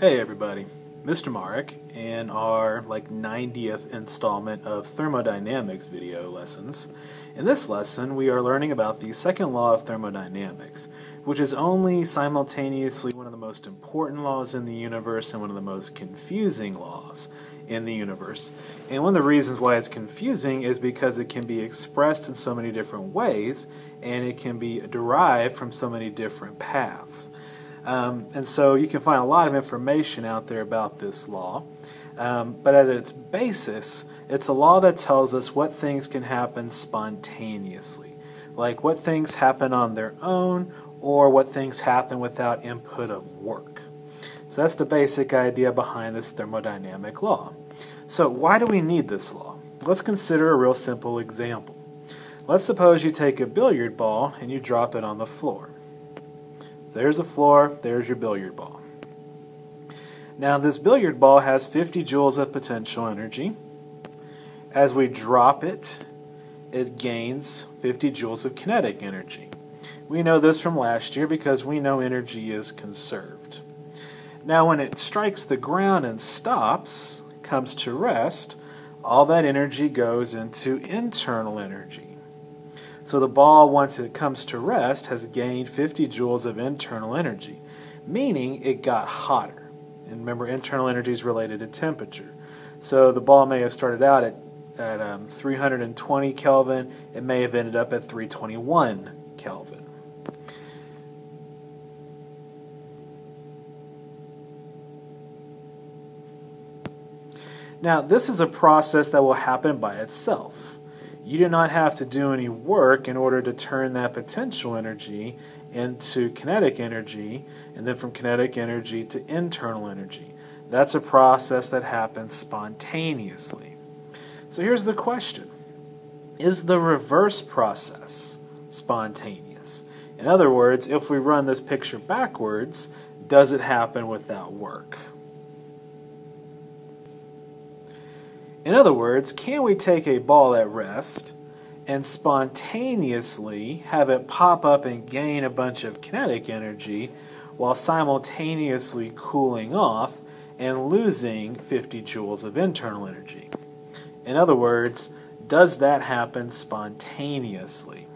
Hey everybody, Mr. Marek in our like 90th installment of thermodynamics video lessons. In this lesson we are learning about the second law of thermodynamics, which is only simultaneously one of the most important laws in the universe and one of the most confusing laws in the universe. And one of the reasons why it's confusing is because it can be expressed in so many different ways and it can be derived from so many different paths. Um, and so you can find a lot of information out there about this law. Um, but at its basis, it's a law that tells us what things can happen spontaneously, like what things happen on their own or what things happen without input of work. So that's the basic idea behind this thermodynamic law. So why do we need this law? Let's consider a real simple example. Let's suppose you take a billiard ball and you drop it on the floor. There's a floor, there's your billiard ball. Now this billiard ball has 50 joules of potential energy. As we drop it, it gains 50 joules of kinetic energy. We know this from last year because we know energy is conserved. Now when it strikes the ground and stops, comes to rest, all that energy goes into internal energy. So the ball, once it comes to rest, has gained 50 joules of internal energy, meaning it got hotter. And remember, internal energy is related to temperature. So the ball may have started out at, at um, 320 Kelvin, it may have ended up at 321 Kelvin. Now, this is a process that will happen by itself you do not have to do any work in order to turn that potential energy into kinetic energy, and then from kinetic energy to internal energy. That's a process that happens spontaneously. So here's the question Is the reverse process spontaneous? In other words, if we run this picture backwards, does it happen without work? In other words, can we take a ball at rest and spontaneously have it pop up and gain a bunch of kinetic energy while simultaneously cooling off and losing 50 joules of internal energy? In other words, does that happen spontaneously?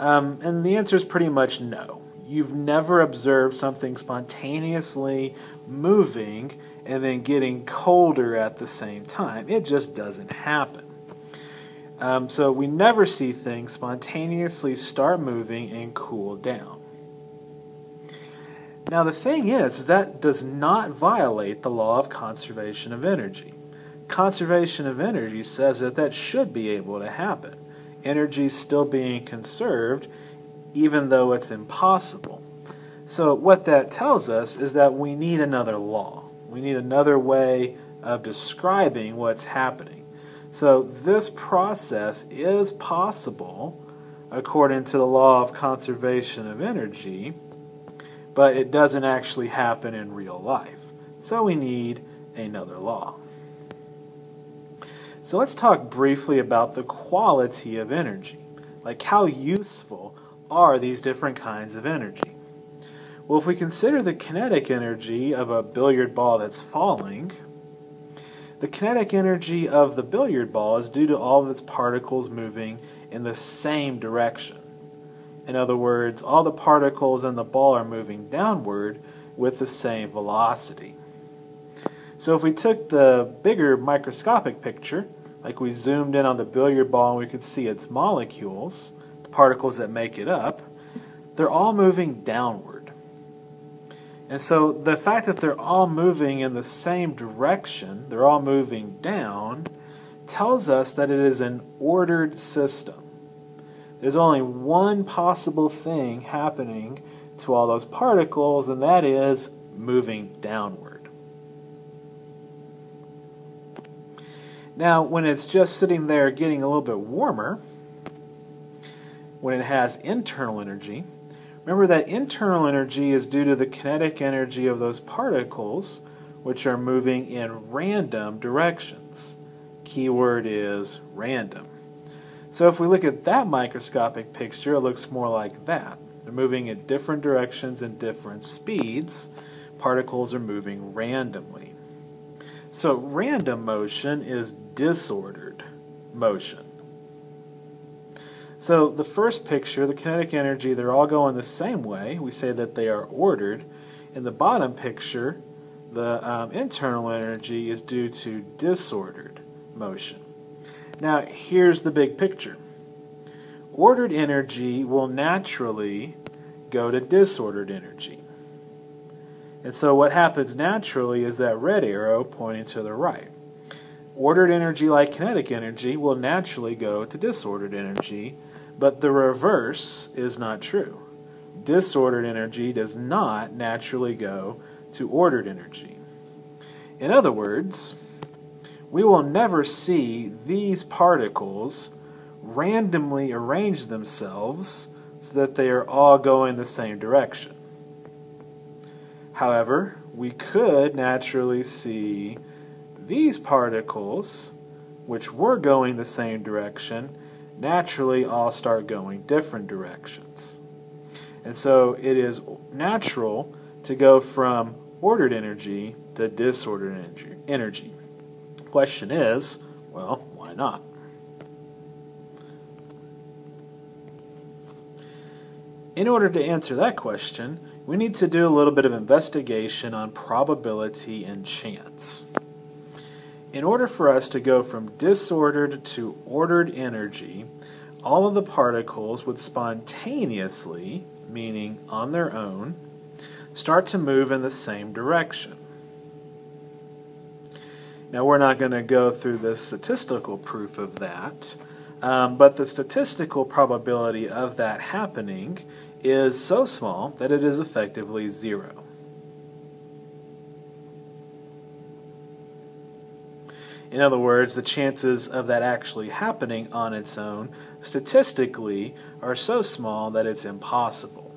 Um, and the answer is pretty much no. You've never observed something spontaneously moving and then getting colder at the same time. It just doesn't happen. Um, so we never see things spontaneously start moving and cool down. Now the thing is, that does not violate the law of conservation of energy. Conservation of energy says that that should be able to happen. Energy is still being conserved even though it's impossible. So what that tells us is that we need another law. We need another way of describing what's happening. So this process is possible according to the law of conservation of energy, but it doesn't actually happen in real life. So we need another law. So let's talk briefly about the quality of energy. Like how useful are these different kinds of energy? Well, if we consider the kinetic energy of a billiard ball that's falling, the kinetic energy of the billiard ball is due to all of its particles moving in the same direction. In other words, all the particles in the ball are moving downward with the same velocity. So if we took the bigger microscopic picture, like we zoomed in on the billiard ball and we could see its molecules, the particles that make it up, they're all moving downward. And so the fact that they're all moving in the same direction, they're all moving down, tells us that it is an ordered system. There's only one possible thing happening to all those particles, and that is moving downward. Now, when it's just sitting there getting a little bit warmer, when it has internal energy, Remember that internal energy is due to the kinetic energy of those particles, which are moving in random directions. Keyword is random. So if we look at that microscopic picture, it looks more like that. They're moving in different directions and different speeds, particles are moving randomly. So random motion is disordered motion. So the first picture, the kinetic energy, they're all going the same way. We say that they are ordered. In the bottom picture, the um, internal energy is due to disordered motion. Now, here's the big picture. Ordered energy will naturally go to disordered energy. And so what happens naturally is that red arrow pointing to the right. Ordered energy like kinetic energy will naturally go to disordered energy, but the reverse is not true. Disordered energy does not naturally go to ordered energy. In other words, we will never see these particles randomly arrange themselves so that they are all going the same direction. However, we could naturally see these particles, which were going the same direction, naturally all start going different directions. And so it is natural to go from ordered energy to disordered energy. energy. Question is, well, why not? In order to answer that question, we need to do a little bit of investigation on probability and chance. In order for us to go from disordered to ordered energy, all of the particles would spontaneously, meaning on their own, start to move in the same direction. Now, we're not going to go through the statistical proof of that, um, but the statistical probability of that happening is so small that it is effectively zero. In other words, the chances of that actually happening on its own statistically are so small that it's impossible.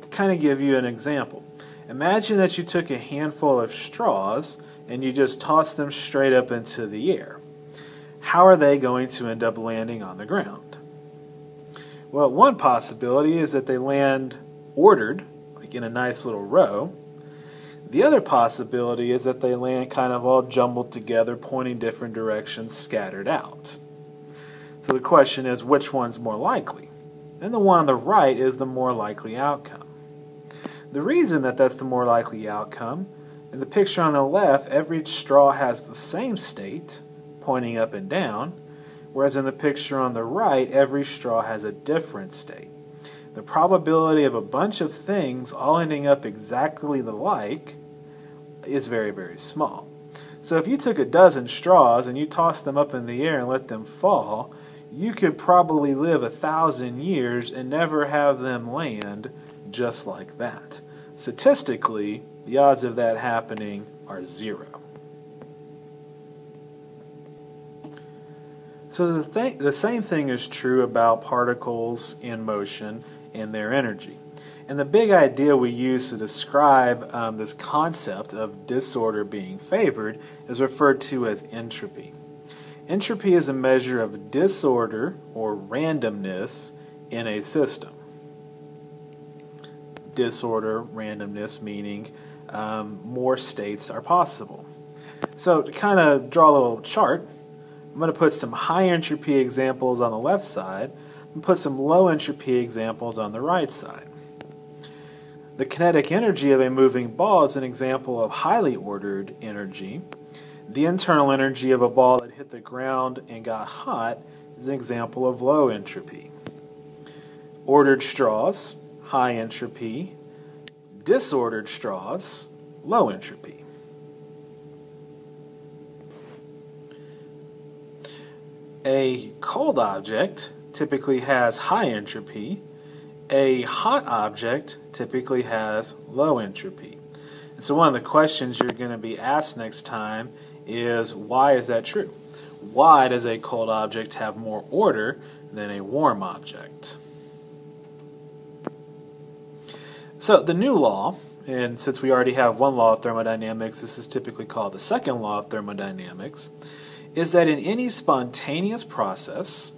To kind of give you an example, imagine that you took a handful of straws and you just tossed them straight up into the air. How are they going to end up landing on the ground? Well, one possibility is that they land ordered, like in a nice little row. The other possibility is that they land kind of all jumbled together, pointing different directions, scattered out. So the question is, which one's more likely? And the one on the right is the more likely outcome. The reason that that's the more likely outcome, in the picture on the left, every straw has the same state, pointing up and down, whereas in the picture on the right, every straw has a different state. The probability of a bunch of things all ending up exactly alike is very, very small. So if you took a dozen straws and you tossed them up in the air and let them fall, you could probably live a thousand years and never have them land just like that. Statistically, the odds of that happening are zero. So the, th- the same thing is true about particles in motion and their energy. And the big idea we use to describe um, this concept of disorder being favored is referred to as entropy. Entropy is a measure of disorder or randomness in a system. Disorder, randomness, meaning um, more states are possible. So to kind of draw a little chart, I'm going to put some high entropy examples on the left side and put some low entropy examples on the right side. The kinetic energy of a moving ball is an example of highly ordered energy. The internal energy of a ball that hit the ground and got hot is an example of low entropy. Ordered straws, high entropy. Disordered straws, low entropy. A cold object typically has high entropy. A hot object typically has low entropy. And so one of the questions you're going to be asked next time is why is that true? Why does a cold object have more order than a warm object? So the new law, and since we already have one law of thermodynamics, this is typically called the second law of thermodynamics, is that in any spontaneous process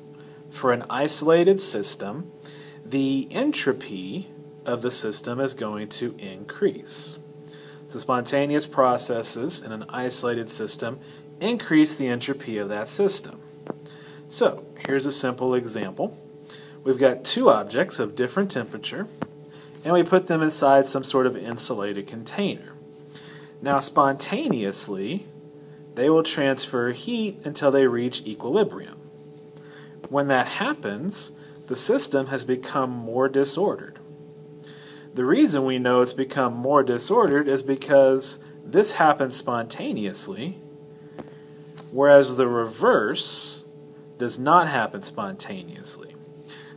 for an isolated system, the entropy of the system is going to increase. So spontaneous processes in an isolated system increase the entropy of that system. So here's a simple example. We've got two objects of different temperature, and we put them inside some sort of insulated container. Now spontaneously, they will transfer heat until they reach equilibrium. When that happens, the system has become more disordered. The reason we know it's become more disordered is because this happens spontaneously, whereas the reverse does not happen spontaneously.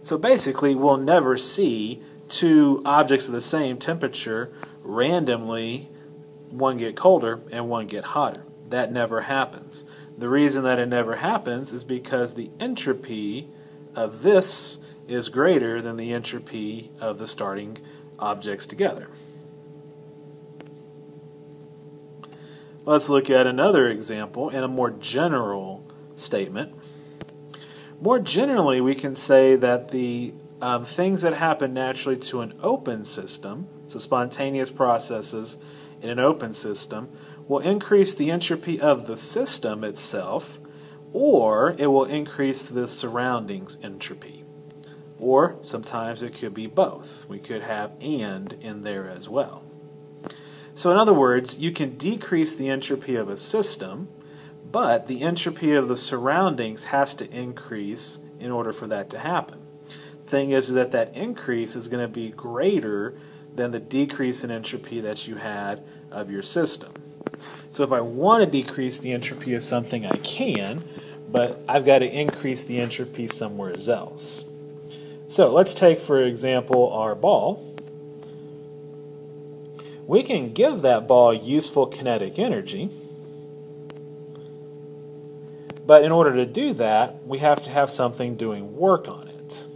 So basically, we'll never see two objects of the same temperature randomly, one get colder and one get hotter. That never happens. The reason that it never happens is because the entropy of this is greater than the entropy of the starting objects together. Let's look at another example in a more general statement. More generally, we can say that the um, things that happen naturally to an open system, so spontaneous processes in an open system, will increase the entropy of the system itself, or it will increase the surroundings entropy. Or sometimes it could be both. We could have and in there as well. So, in other words, you can decrease the entropy of a system, but the entropy of the surroundings has to increase in order for that to happen. Thing is that that increase is going to be greater than the decrease in entropy that you had of your system. So if I want to decrease the entropy of something, I can, but I've got to increase the entropy somewhere else. So let's take, for example, our ball. We can give that ball useful kinetic energy, but in order to do that, we have to have something doing work on it.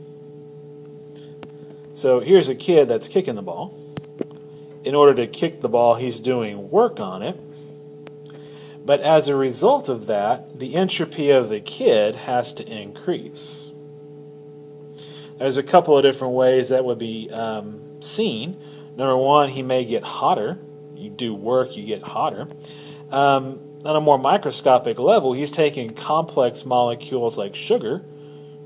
So here's a kid that's kicking the ball. In order to kick the ball, he's doing work on it. But as a result of that, the entropy of the kid has to increase. There's a couple of different ways that would be um, seen. Number one, he may get hotter. You do work, you get hotter. Um, on a more microscopic level, he's taking complex molecules like sugar,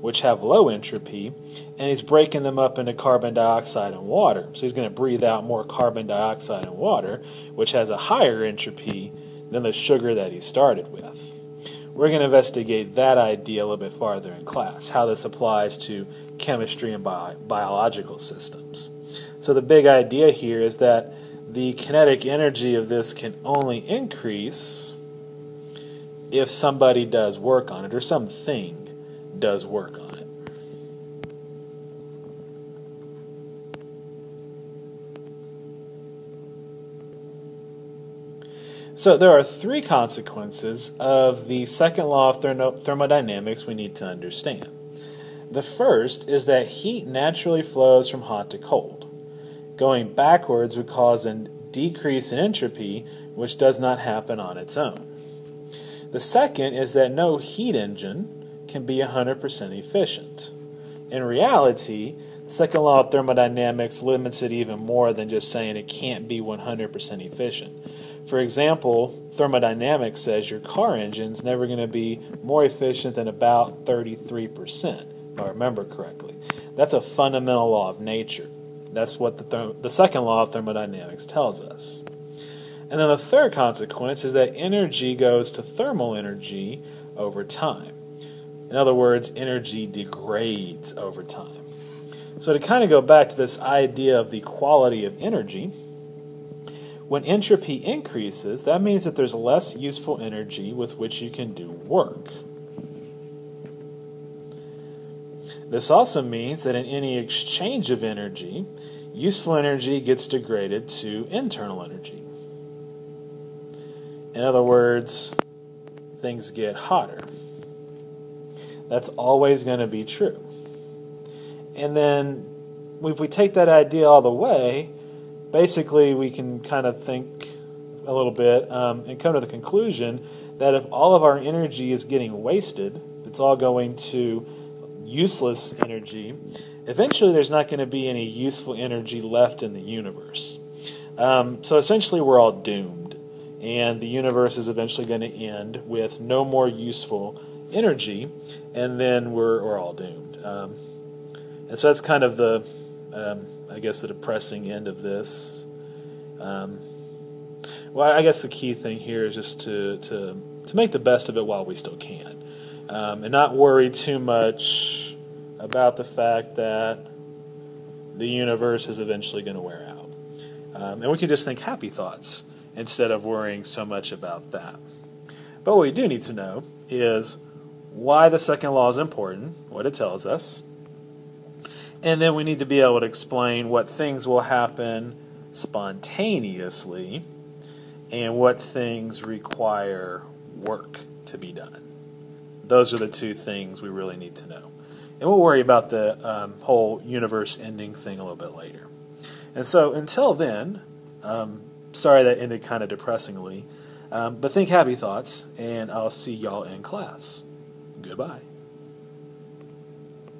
which have low entropy, and he's breaking them up into carbon dioxide and water. So he's going to breathe out more carbon dioxide and water, which has a higher entropy than the sugar that he started with. We're going to investigate that idea a little bit farther in class, how this applies to chemistry and bi- biological systems. So, the big idea here is that the kinetic energy of this can only increase if somebody does work on it or something does work on it. So there are three consequences of the second law of thermodynamics we need to understand. The first is that heat naturally flows from hot to cold. Going backwards would cause a decrease in entropy, which does not happen on its own. The second is that no heat engine can be 100% efficient. In reality, the second law of thermodynamics limits it even more than just saying it can't be 100% efficient. For example, thermodynamics says your car engine is never going to be more efficient than about 33%, if I remember correctly. That's a fundamental law of nature. That's what the, therm- the second law of thermodynamics tells us. And then the third consequence is that energy goes to thermal energy over time. In other words, energy degrades over time. So, to kind of go back to this idea of the quality of energy, when entropy increases, that means that there's less useful energy with which you can do work. This also means that in any exchange of energy, useful energy gets degraded to internal energy. In other words, things get hotter. That's always going to be true. And then if we take that idea all the way, basically we can kind of think a little bit um, and come to the conclusion that if all of our energy is getting wasted, it's all going to useless energy, eventually there's not going to be any useful energy left in the universe. Um, so essentially, we're all doomed, and the universe is eventually going to end with no more useful energy, and then we're, we're all doomed. Um, and so that's kind of the, um, I guess, the depressing end of this. Um, well, I guess the key thing here is just to, to, to make the best of it while we still can, um, and not worry too much about the fact that the universe is eventually going to wear out. Um, and we can just think happy thoughts instead of worrying so much about that. But what we do need to know is why the second law is important, what it tells us, and then we need to be able to explain what things will happen spontaneously and what things require work to be done. Those are the two things we really need to know. And we'll worry about the um, whole universe ending thing a little bit later. And so until then, um, sorry that ended kind of depressingly, um, but think happy thoughts, and I'll see y'all in class. Goodbye.